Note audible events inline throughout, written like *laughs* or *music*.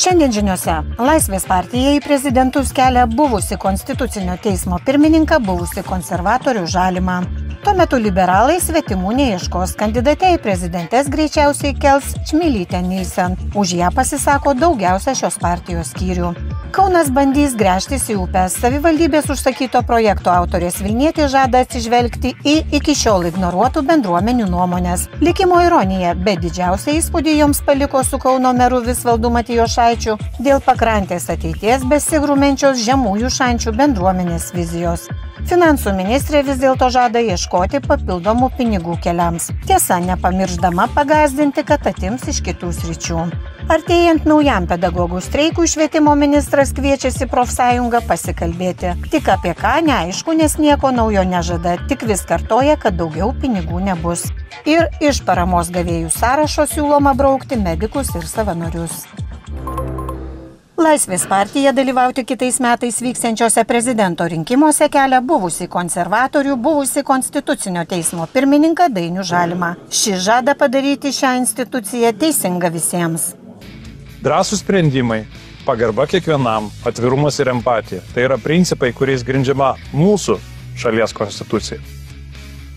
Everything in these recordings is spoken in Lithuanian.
Šiandien žiniuose Laisvės partija į prezidentus kelia buvusi Konstitucinio teismo pirmininką, buvusi konservatorių žalimą. Tuo metu liberalai svetimų neieškos kandidate į prezidentes greičiausiai kels Čmilytę Nilsen. Už ją pasisako daugiausia šios partijos skyrių. Kaunas bandys gręžtis į upės. Savivaldybės užsakyto projekto autorės Vilnietė žada atsižvelgti į iki šiol ignoruotų bendruomenių nuomonės. Likimo ironija, bet didžiausia įspūdį joms paliko su Kauno meru Visvaldu Matijošaičiu dėl pakrantės ateities besigrūmenčios žemųjų šančių bendruomenės vizijos. Finansų ministrė vis dėlto žada ieškoti papildomų pinigų keliams. Tiesa, nepamirždama pagazdinti, kad atims iš kitų sričių. Artėjant naujam pedagogų streikui, švietimo ministras kviečiasi profsąjungą pasikalbėti. Tik apie ką neaišku, nes nieko naujo nežada, tik vis kartoja, kad daugiau pinigų nebus. Ir iš paramos gavėjų sąrašo siūloma braukti medikus ir savanorius. Laisvės partija dalyvauti kitais metais vyksiančiose prezidento rinkimuose kelia buvusi konservatorių, buvusi Konstitucinio teismo pirmininką Dainių Žalimą. Ši žada padaryti šią instituciją teisingą visiems. Drąsų sprendimai, pagarba kiekvienam, atvirumas ir empatija - tai yra principai, kuriais grindžiama mūsų šalies konstitucija.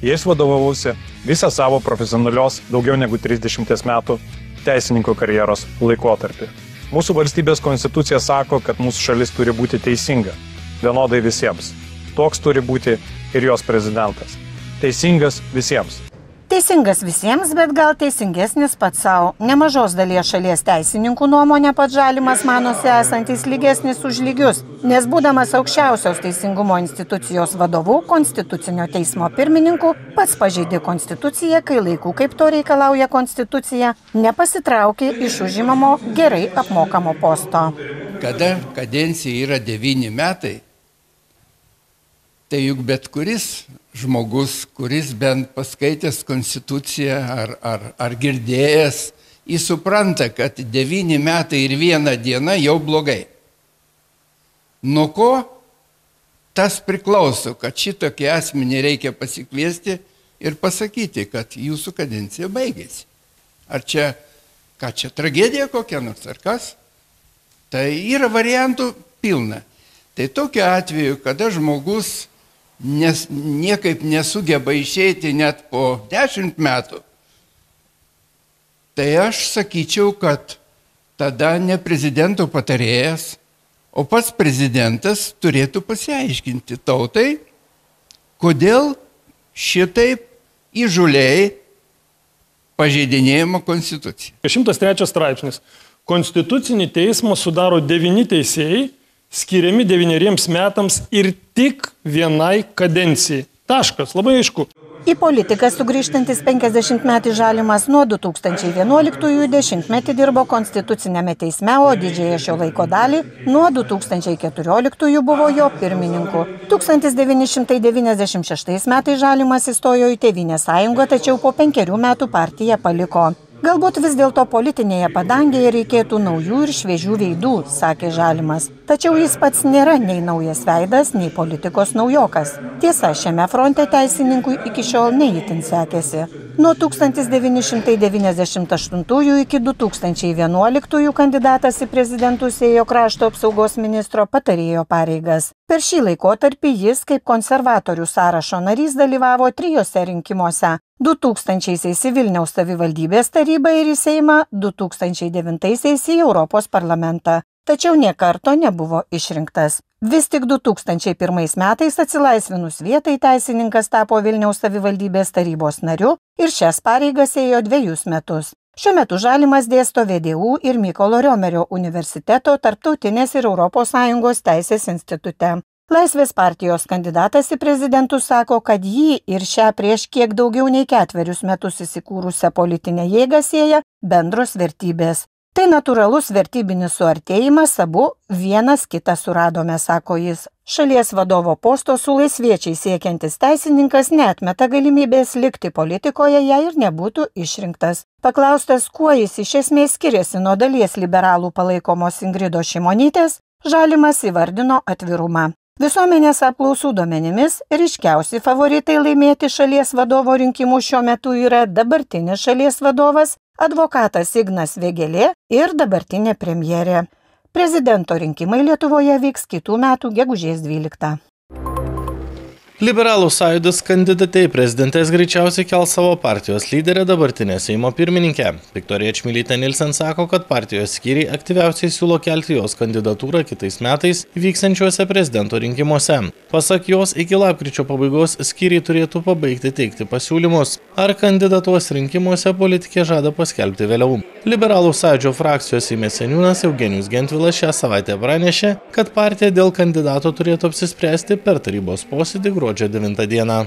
Jais vadovausi visą savo profesionalios daugiau negu 30 metų teisininko karjeros laikotarpį. Mūsų valstybės konstitucija sako, kad mūsų šalis turi būti teisinga, vienodai visiems. Toks turi būti ir jos prezidentas. Teisingas visiems. Teisingas visiems, bet gal teisingesnis pats savo. Nemažos dalies šalies teisininkų nuomonė pats žalimas manosi esantis lygesnis už lygius, nes būdamas aukščiausios teisingumo institucijos vadovu, konstitucinio teismo pirmininku, pats pažeidė konstituciją, kai laikų, kaip to reikalauja konstitucija, nepasitraukė iš užimamo gerai apmokamo posto. Kada kadencija yra devyni metai, tai juk bet kuris žmogus, kuris bent paskaitęs konstituciją ar, ar, ar girdėjęs, jis supranta, kad devyni metai ir viena diena jau blogai. Nuo ko tas priklauso, kad šitokį asmenį reikia pasikviesti ir pasakyti, kad jūsų kadencija baigėsi. Ar čia, ką čia, tragedija kokia nors, ar kas? Tai yra variantų pilna. Tai tokiu atveju, kada žmogus nes niekaip nesugeba išeiti net po dešimt metų, tai aš sakyčiau, kad tada ne prezidento patarėjas, o pats prezidentas turėtų pasiaiškinti tautai, kodėl šitaip įžuliai pažeidinėjama konstitucija. 103 straipsnis. Konstitucinį teismą sudaro devyni teisėjai skiriami devyneriems metams ir tik vienai kadencijai. Taškas, labai aišku. Į politiką sugrįžtantis 50 metų žalimas nuo 2011-ųjų dešimtmetį dirbo Konstitucinėme teisme, o didžiąją šio laiko dalį nuo 2014-ųjų buvo jo pirmininku. 1996 metais žalimas įstojo į Tevinę sąjungą, tačiau po penkerių metų partiją paliko. Galbūt vis dėlto politinėje padangėje reikėtų naujų ir šviežių veidų, sakė Žalimas. Tačiau jis pats nėra nei naujas veidas, nei politikos naujokas. Tiesa, šiame fronte teisininkui iki šiol neįtin sekėsi. Nuo 1998 iki 2011 kandidatas į prezidentus ėjo krašto apsaugos ministro patarėjo pareigas. Per šį laikotarpį jis kaip konservatorių sąrašo narys dalyvavo trijose rinkimuose 2000-aisiais į Vilniaus savivaldybės tarybą ir į Seimą, 2009-aisiais į Europos parlamentą. Tačiau niekarto nebuvo išrinktas. Vis tik 2001 metais atsilaisvinus vietai teisininkas tapo Vilniaus savivaldybės tarybos nariu ir šias pareigas ėjo dviejus metus. Šiuo metu Žalimas dėsto VDU ir Mykolo Riomerio universiteto tarptautinės ir ES teisės institute. Laisvės partijos kandidatas į prezidentus sako, kad jį ir šią prieš kiek daugiau nei ketverius metus įsikūrusią politinę jėgą sieja bendros vertybės. Tai natūralus vertybinis suartėjimas, abu vienas kitą suradome, sako jis. Šalies vadovo posto su laisviečiai siekiantis teisininkas netmeta galimybės likti politikoje, jei ir nebūtų išrinktas. Paklaustas, kuo jis iš esmės skiriasi nuo dalies liberalų palaikomos Ingrido Šimonytės, Žalimas įvardino atvirumą. Visuomenės apklausų duomenimis ryškiausi favoritai laimėti šalies vadovo rinkimus šiuo metu yra dabartinis šalies vadovas advokatas Ignas Vėgelė ir dabartinė premjerė. Prezidento rinkimai Lietuvoje vyks kitų metų gegužės 12. Liberalų sąjūdis kandidate į prezidentės greičiausiai kel savo partijos lyderę dabartinę Seimo pirmininkę. Viktorija Čmilytė Nilsen sako, kad partijos skyriai aktyviausiai siūlo kelti jos kandidatūrą kitais metais vyksiančiuose prezidento rinkimuose. Pasak jos, iki lapkričio pabaigos skyriai turėtų pabaigti teikti pasiūlymus. Ar kandidatuos rinkimuose politikė žada paskelbti vėliau. Liberalų sąjūdžio frakcijos įmė seniūnas Eugenijus Gentvilas šią savaitę pranešė, kad partija dėl kandidato turėtų apsispręsti per tarybos posėdį gruodžio gruodžio 9 dieną.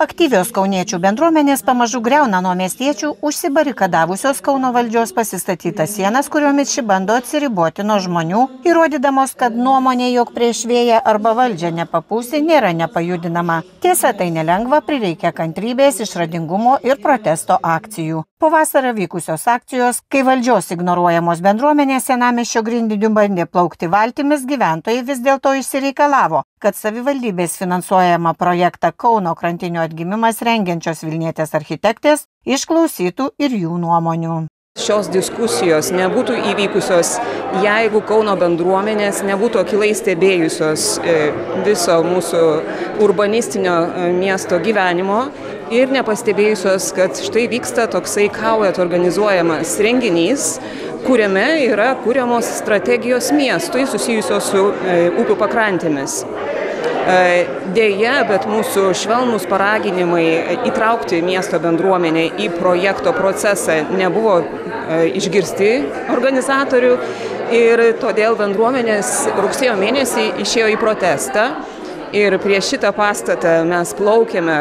Aktyvios kauniečių bendruomenės pamažu greuna nuo miestiečių užsibarikadavusios Kauno valdžios pasistatytas sienas, kuriomis ši bando atsiriboti nuo žmonių, įrodydamos, kad nuomonė, jog prieš vėją arba valdžią nepapūsi, nėra nepajudinama. Tiesa, tai nelengva, prireikia kantrybės, išradingumo ir protesto akcijų. Po vasarą vykusios akcijos, kai valdžios ignoruojamos bendruomenės senamišio grindiniu bandė plaukti valtimis, gyventojai vis dėlto išsireikalavo, kad savivaldybės finansuojama projektą Kauno krantinio atgimimas rengiančios Vilnietės architektės išklausytų ir jų nuomonių. Šios diskusijos nebūtų įvykusios, jeigu Kauno bendruomenės nebūtų akilai stebėjusios e, viso mūsų urbanistinio e, miesto gyvenimo ir nepastebėjusios, kad štai vyksta toksai kauet organizuojamas renginys, kuriame yra kuriamos strategijos miestui susijusios su e, upių pakrantėmis. E, Deja, bet mūsų švelnus paraginimai įtraukti miesto bendruomenę į projekto procesą nebuvo e, išgirsti organizatorių ir todėl bendruomenės rugsėjo mėnesį išėjo į protestą Ir prieš šitą pastatą mes plaukėme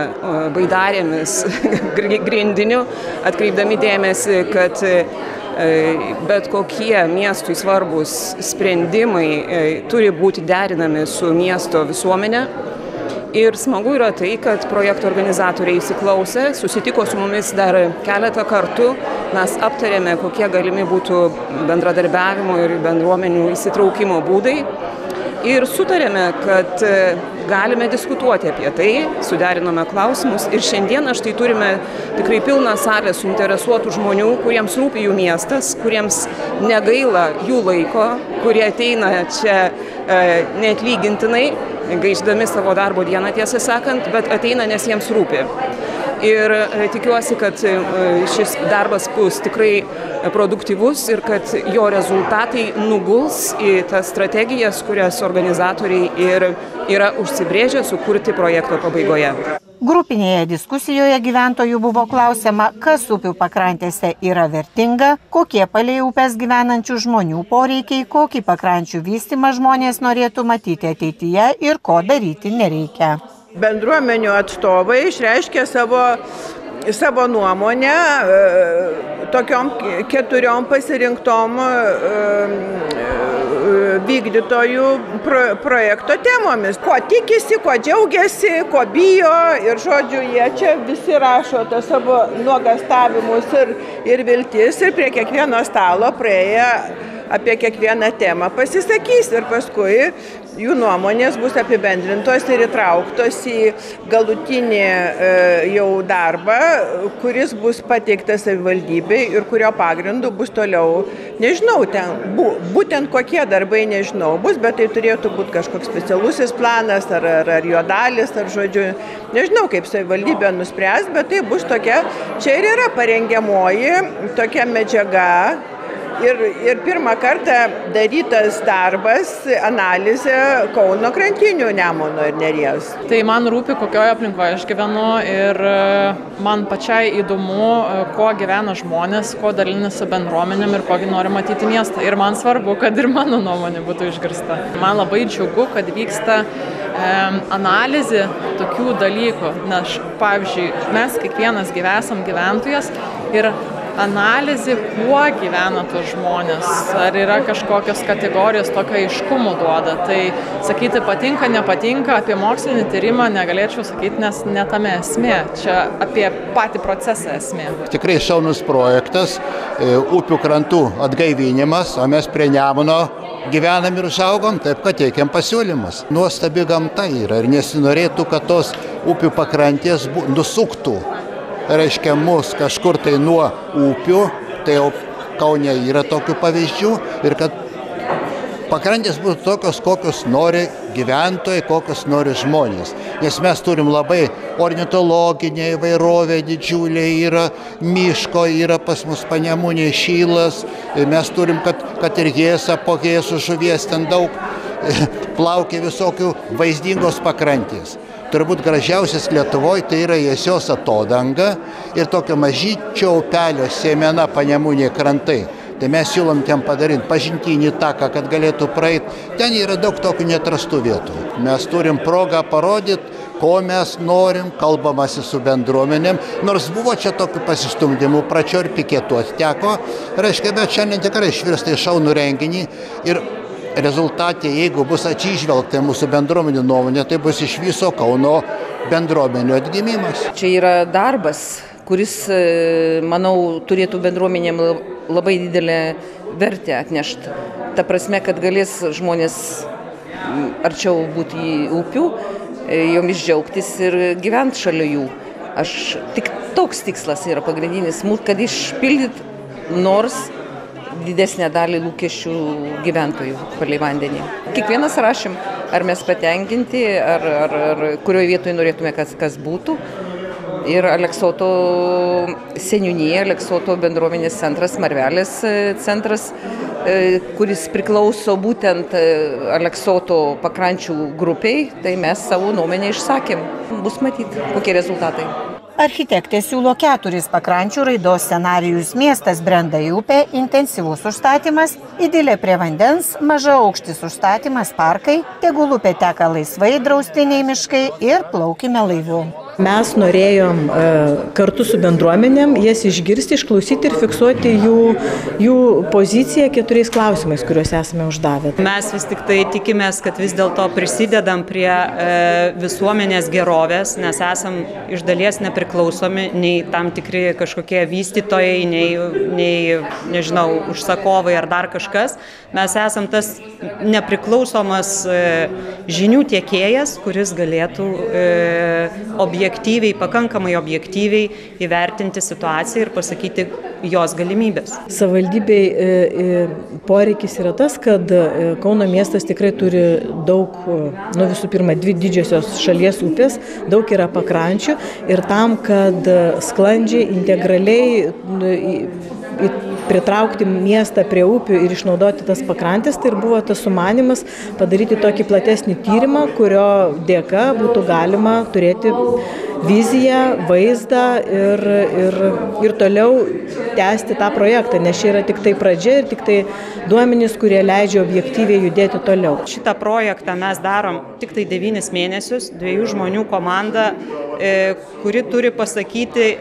baidarėmis *laughs* grindiniu, atkreipdami dėmesį, kad bet kokie miestui svarbus sprendimai e, turi būti derinami su miesto visuomenė. Ir smagu yra tai, kad projekto organizatoriai įsiklausė, susitiko su mumis dar keletą kartų, mes aptarėme, kokie galimi būtų bendradarbiavimo ir bendruomenių įsitraukimo būdai ir sutarėme, kad e, galime diskutuoti apie tai, suderinome klausimus ir šiandieną štai turime tikrai pilną salę suinteresuotų žmonių, kuriems rūpi jų miestas, kuriems negaila jų laiko, kurie ateina čia e, neatlygintinai, gaiždami savo darbo dieną, tiesą sakant, bet ateina, nes jiems rūpi ir e, tikiuosi, kad e, šis darbas bus tikrai produktyvus ir kad jo rezultatai nuguls į tas strategijas, kurias organizatoriai ir yra užsibrėžę sukurti projekto pabaigoje. Grupinėje diskusijoje gyventojų buvo klausima, kas upių pakrantėse yra vertinga, kokie palei upės gyvenančių žmonių poreikiai, kokį pakrančių vystimą žmonės norėtų matyti ateityje ir ko daryti nereikia bendruomenių atstovai išreiškė savo, savo nuomonę e, tokiom keturiom pasirinktom e, e, vykdytojų pro, projekto temomis. Ko tikisi, ko džiaugiasi, ko bijo ir žodžiu, jie čia visi rašo tą savo nuogastavimus ir, ir viltis ir prie kiekvieno stalo praėję apie kiekvieną temą pasisakys ir paskui jų nuomonės bus apibendrintos ir įtrauktos į galutinį e, jau darbą, kuris bus pateiktas savivaldybei ir kurio pagrindu bus toliau, nežinau, ten, bu, būtent kokie darbai, nežinau, bus, bet tai turėtų būti kažkoks specialusis planas ar, ar, ar jo dalis, ar žodžiu, nežinau, kaip savivaldybė nuspręs, bet tai bus tokia, čia ir yra parengiamoji tokia medžiaga ir, ir pirmą kartą darytas darbas, analizė Kauno krantinių Nemono ir Nerijos. Tai man rūpi, kokioje aplinkoje aš gyvenu ir e, man pačiai įdomu, e, kuo gyvena žmonės, kuo dalinasi bendruomenėm ir kokį nori matyti miestą. Ir man svarbu, kad ir mano nuomonė būtų išgirsta. Man labai džiugu, kad vyksta analizė tokių dalykų, nes pavyzdžiui, mes kiekvienas gyvesam gyventojas ir analizė, kuo gyvena tos žmonės, ar yra kažkokios kategorijos tokio aiškumo duoda. Tai sakyti patinka, nepatinka, apie mokslinį tyrimą negalėčiau sakyti, nes netame esmė, čia apie patį procesą esmė. Tikrai šaunus projektas, e, upių krantų atgaivinimas, o mes prie Nemuno gyvenam ir užaugom, taip kad teikiam pasiūlymus. Nuostabi gamta yra ir nesinorėtų, kad tos upių pakrantės nusuktų reiškia, mus kažkur tai nuo upių, tai jau Kaune yra tokių pavyzdžių ir kad pakrantės būtų tokios, kokios nori gyventojai, kokios nori žmonės. Nes mes turim labai ornitologinė įvairovė didžiulė, yra miško, yra pas mus panemunė šylas, mes turim, kad, kad ir gėsa, po gėsų žuvies ten daug *laughs* plaukia visokių vaizdingos pakrantės. Turbūt gražiausias Lietuvoje tai yra Jėsios atodanga ir tokio mažyčio upelio sėmena panemunė krantai. Tai mes siūlom ten padaryti pažintinį taką, kad galėtų praeiti. Ten yra daug tokių netrastų vietų. Mes turim progą parodyti, ko mes norim, kalbamasi su bendruomenėm, nors buvo čia tokių pasistumdymų, pračio ir piketuoti teko, reiškia, bet šiandien tikrai išvirsta į šaunų renginį ir rezultatė, jeigu bus atsižvelgta mūsų bendruomenių nuomonė, tai bus iš viso Kauno bendruomenių atgimimas. Čia yra darbas, kuris, manau, turėtų bendruomenėm labai didelę vertę atnešti. Ta prasme, kad galės žmonės arčiau būti į upių, jomis džiaugtis ir gyventi šalia jų. Aš tik toks tikslas yra pagrindinis, kad išpildyt nors didesnę dalį lūkesčių gyventojų palei vandenį. Kiekvienas rašym, ar mes patenkinti, ar, ar, ar kurioje vietoje norėtume, kas, kas būtų. Ir Aleksoto seniūnija, Aleksoto bendruomenės centras, Marvelės centras, kuris priklauso būtent Aleksoto pakrančių grupiai, tai mes savo nuomenę išsakėm. Bus matyti, kokie rezultatai. Architektė siūlo keturis pakrančių raidos scenarijus - miestas brenda į upę, intensyvus užstatymas, idilė prie vandens, maža aukštis užstatymas, parkai, tegul upė teka laisvai, draustiniai miškai ir plaukime laivu. Mes norėjom kartu su bendruomenėm jas išgirsti, išklausyti ir fiksuoti jų, jų poziciją keturiais klausimais, kuriuos esame uždavę. Mes vis tik tai tikimės, kad vis dėlto prisidedam prie e, visuomenės gerovės, nes esam iš dalies nepriklausomi nei tam tikri kažkokie vystytojai, nei, nei nežinau, užsakovai ar dar kažkas. Mes esam tas nepriklausomas e, žinių tiekėjas, kuris galėtų e, objektyviai pakankamai objektyviai įvertinti situaciją ir pasakyti jos galimybės. Savivaldybei poreikis yra tas, kad Kauno miestas tikrai turi daug, nu visų pirma, dvi didžiosios šalies upės, daug yra pakrančių ir tam, kad sklandžiai, integraliai pritraukti miestą prie upių ir išnaudoti tas pakrantės, tai ir buvo tas sumanimas padaryti tokį platesnį tyrimą, kurio dėka būtų galima turėti viziją, vaizdą ir, ir, ir toliau tęsti tą projektą, nes čia yra tik tai pradžia ir tik tai duomenys, kurie leidžia objektyviai judėti toliau. Šitą projektą mes darom tik tai devynis mėnesius, dviejų žmonių komanda, kuri turi pasakyti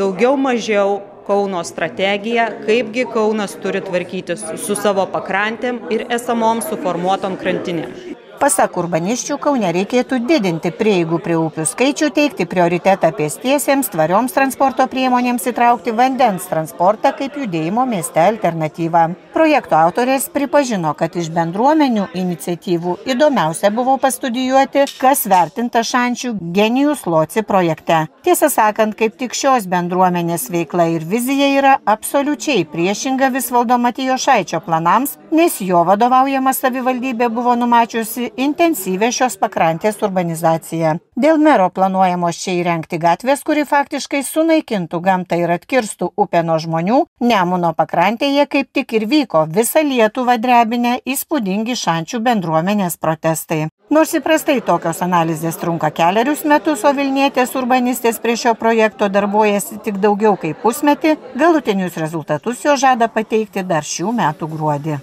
daugiau mažiau Kauno strategiją, kaipgi Kaunas turi tvarkytis su savo pakrantėm ir esamom suformuotom krantinėm. Pasak urbaniščių, Kaune reikėtų didinti prieigų prie upių skaičių, teikti prioritetą pėstiesiems, tvarioms transporto priemonėms įtraukti vandens transportą kaip judėjimo mieste alternatyvą. Projekto autorės pripažino, kad iš bendruomenių iniciatyvų įdomiausia buvo pastudijuoti, kas vertinta šančių genijus Loci projekte. Tiesą sakant, kaip tik šios bendruomenės veikla ir vizija yra absoliučiai priešinga Visvaldo Matijošaičio planams, nes jo vadovaujama savivaldybė buvo numačiusi intensyvę šios pakrantės urbanizaciją. Dėl mero planuojamos čia įrengti gatvės, kuri faktiškai sunaikintų gamtą ir atkirstų upę nuo žmonių, Nemuno pakrantėje kaip tik ir vyko visą Lietuvą drebinę įspūdingi šančių bendruomenės protestai. Nors įprastai tokios analizės trunka keliarius metus, o Vilnietės urbanistės prie šio projekto darbuojasi tik daugiau kaip pusmetį, galutinius rezultatus jo žada pateikti dar šių metų gruodį.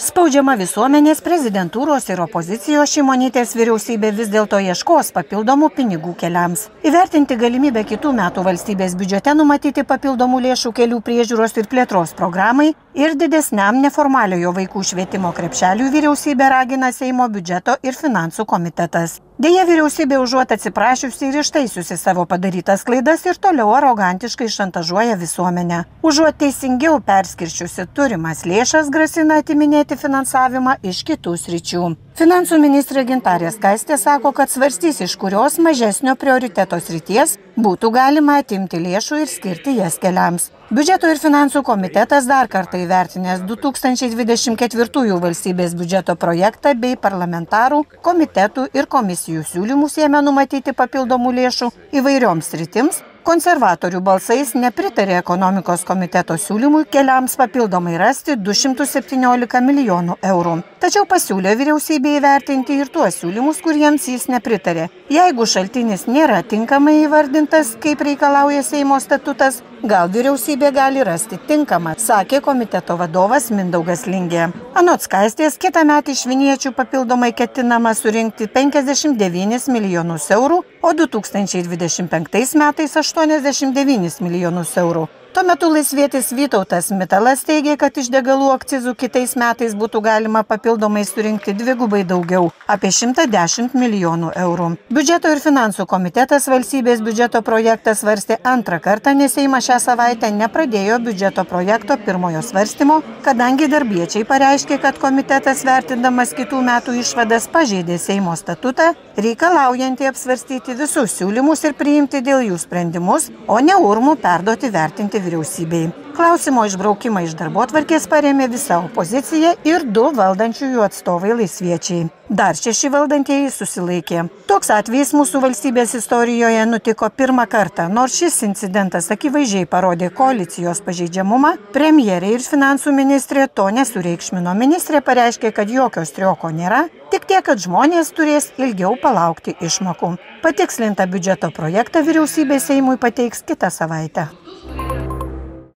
Spaudžiama visuomenės prezidentūros ir opozicijos šimonytės vyriausybė vis dėlto ieškos papildomų pinigų keliams. Įvertinti galimybę kitų metų valstybės biudžete numatyti papildomų lėšų kelių priežiūros ir plėtros programai ir didesniam neformaliojo vaikų švietimo krepšeliui vyriausybė ragina Seimo biudžeto ir finansų komitetas. Deja, vyriausybė užuot atsiprašiusi ir ištaisiusi savo padarytas klaidas ir toliau arogantiškai šantažuoja visuomenę. Užuot teisingiau perskirčiusi turimas lėšas, grasina atiminėti finansavimą iš kitų sričių. Finansų ministrė Gintarė Skaistė sako, kad svarstys, iš kurios mažesnio prioriteto srities būtų galima atimti lėšų ir skirti jas keliams. Biudžeto ir finansų komitetas dar kartą įvertinęs 2024 valstybės biudžeto projektą bei parlamentarų, komitetų ir komisijų siūlymus ėmė numatyti papildomų lėšų įvairioms sritims, konservatorių balsais nepritarė ekonomikos komiteto siūlymui keliams papildomai rasti 217 milijonų eurų. Tačiau pasiūlė vyriausybė įvertinti ir tuos siūlymus, kuriems jis nepritarė. Jeigu šaltinis nėra tinkamai įvardintas, kaip reikalauja Seimo statutas, gal vyriausybė gali rasti tinkamą, sakė komiteto vadovas Mindaugas Lingė. Anot skaistės, kitą metą iš viniečių papildomai ketinama surinkti 59 milijonus eurų, o 2025 metais 89 milijonus eurų. Tuo metu laisvėtis Vytautas Mitalas teigia, kad iš degalų akcizų kitais metais būtų galima papildomai surinkti dvigubai daugiau - apie 110 milijonų eurų. Biudžeto ir finansų komitetas valstybės biudžeto projektą svarstė antrą kartą, nes Seimas šią savaitę nepradėjo biudžeto projekto pirmojo svarstymo, kadangi darbiečiai pareiškė, kad komitetas vertindamas kitų metų išvadas pažeidė Seimo statutą, reikalaujantį apsvarstyti visus siūlymus ir priimti dėl jų sprendimus, o ne urmų perduoti vertinti vyriausybei. Klausimo išbraukimą iš darbo tvarkės paremė visa opozicija ir du valdančiųjų atstovai laisviečiai. Dar šeši valdantieji susilaikė. Toks atvejis mūsų valstybės istorijoje nutiko pirmą kartą, nors šis incidentas akivaizdžiai parodė koalicijos pažeidžiamumą, premjerė ir finansų ministrė to nesureikšmino. Ministrė pareiškė, kad jokio strioko nėra, tik tiek, kad žmonės turės ilgiau palaukti išmokų. Patikslintą biudžeto projektą vyriausybė Seimui pateiks kitą savaitę.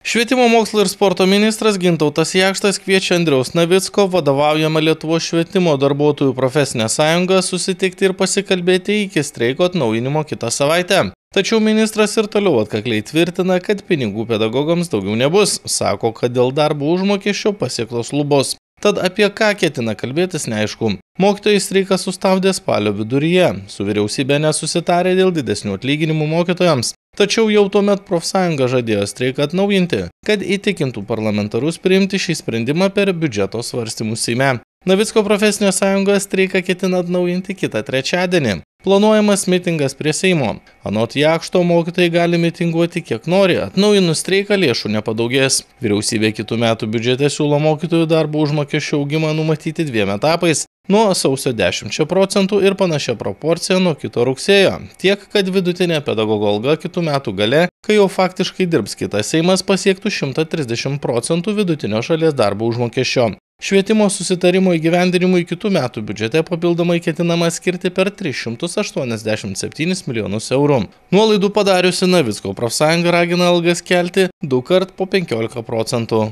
Švietimo mokslo ir sporto ministras Gintautas Jakštas kviečia Andriaus Navicko vadovaujamą Lietuvos švietimo darbuotojų profesinę sąjungą susitikti ir pasikalbėti iki streiko atnaujinimo kitą savaitę. Tačiau ministras ir toliau atkakliai tvirtina, kad pinigų pedagogams daugiau nebus. Sako, kad dėl darbo užmokesčio pasiektos lubos. Tad apie ką ketina kalbėtis neaišku. Mokytojai streiką sustabdė spalio viduryje. Su vyriausybė nesusitarė dėl didesnių atlyginimų mokytojams. Tačiau jau tuomet profsąjunga žadėjo streiką atnaujinti, kad įtikintų parlamentarus priimti šį sprendimą per biudžeto svarstymus Seime. Navicko profesinė sąjunga streiką ketina atnaujinti kitą trečiadienį. Planuojamas mitingas prie Seimo. Anot Jakšto mokytojai gali mitinguoti kiek nori, atnaujinus streiką lėšų nepadaugės. Vyriausybė kitų metų biudžete siūlo mokytojų darbo užmokesčio augimą numatyti dviem etapais nuo sausio 10 procentų ir panašia proporcija nuo kito rugsėjo. Tiek, kad vidutinė pedagogo alga kitų metų gale, kai jau faktiškai dirbs kitas Seimas, pasiektų 130 procentų vidutinio šalies darbo užmokesčio. Švietimo susitarimo įgyvendinimui kitų metų biudžete papildomai ketinama skirti per 387 milijonus eurų. Nuolaidų padariusi Navicko profsąjunga ragina algas kelti du kart po 15 procentų.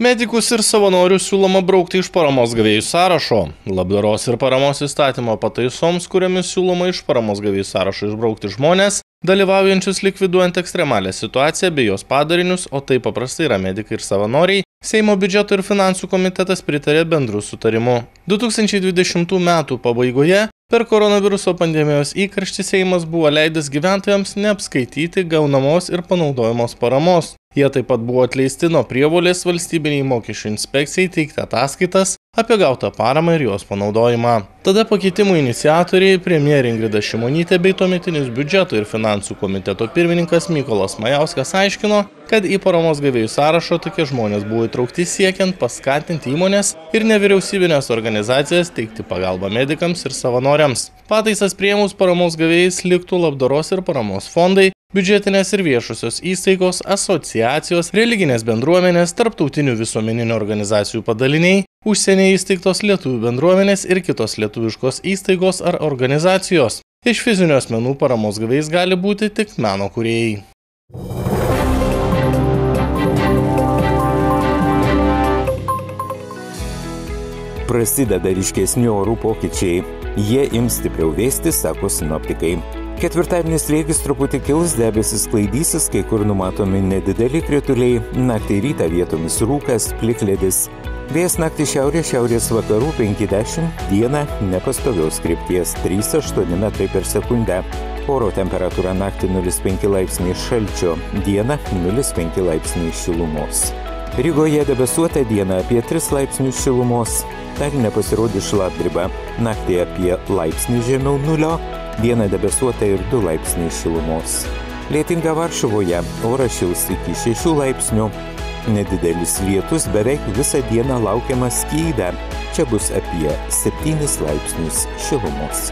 Medikus ir savanorius siūloma braukti iš paramos gavėjų sąrašo. Labdaros ir paramos įstatymo pataisoms, kuriamis siūloma iš paramos gavėjų sąrašo išbraukti žmonės, dalyvaujančius likviduojant ekstremalią situaciją bei jos padarinius, o tai paprastai yra medikai ir savanoriai, Seimo biudžeto ir finansų komitetas pritarė bendrų sutarimu. 2020 m. pabaigoje per koronaviruso pandemijos įkarštį Seimas buvo leidęs gyventojams neapskaityti gaunamos ir panaudojamos paramos. Jie taip pat buvo atleisti nuo prievolės valstybiniai mokesčių inspekcijai teikti ataskaitas apie gautą paramą ir jos panaudojimą. Tada pakeitimų iniciatoriai, premjerė Ingrida Šimonytė bei tuometinis biudžeto ir finansų komiteto pirmininkas Mykolas Majauskas aiškino, kad į paramos gavėjų sąrašą tokie žmonės buvo įtraukti siekiant paskatinti įmonės ir nevyriausybinės organizacijas teikti pagalbą medikams ir savanoriams. Pataisas prieimus paramos gavėjais liktų labdaros ir paramos fondai, biudžetinės ir viešosios įstaigos, asociacijos, religinės bendruomenės, tarptautinių visuomeninių organizacijų padaliniai, užsienyje įsteigtos lietuvių bendruomenės ir kitos lietuviškos įstaigos ar organizacijos. Iš fizinių asmenų paramos gavėjais gali būti tik meno kuriejai. Prasideda ryškesni orų pokyčiai. Jie ims stipriau vėsti, sako sinoptikai. Ketvirtadienį slėgis truputį kils, debesis sklaidysis, kai kur numatomi nedideli krituliai, naktį rytą vietomis rūkas, plikledis. Vėjas naktį šiaurės šiaurės vakarų 50, dieną nepastovios krypties 3-8 metrai per sekundę. Oro temperatūra naktį 0,5 laipsniai šalčio, dieną 0,5 laipsniai šilumos. Rygoje debesuota diena apie 3 laipsnius šilumos. Taline pasirodys šlapdriba. Naktį apie laipsnį žemiau nulio, dieną debesuota ir 2 laipsniai šilumos. Lietinga Varšuvoje oras šils iki 6 laipsnių. Nedidelis lietus beveik visą dieną laukiamas skydą. Čia bus apie 7 laipsnius šilumos.